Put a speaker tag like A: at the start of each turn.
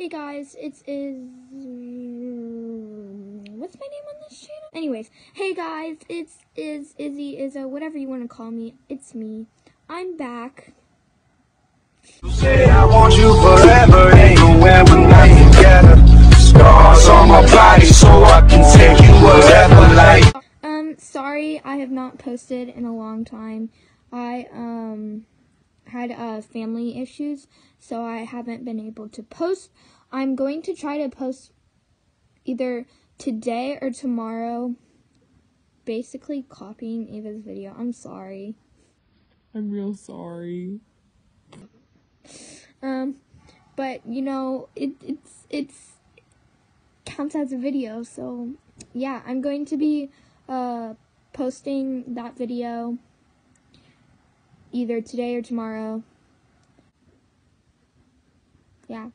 A: Hey guys, it is. Is what's my name on this channel? Anyways, hey guys, it's is Izzy Izzo, whatever you want to call me. It's me. I'm back.
B: Say I want you forever, ain't nowhere we're together. Scars on my body so I can take you wherever like.
A: Um, sorry, I have not posted in a long time. I um had uh family issues, so I haven't been able to post. I'm going to try to post either today or tomorrow. Basically copying Ava's video. I'm sorry.
C: I'm real sorry.
A: Um, but you know, it it's it's counts as a video, so yeah, I'm going to be uh posting that video either today or tomorrow. Yeah.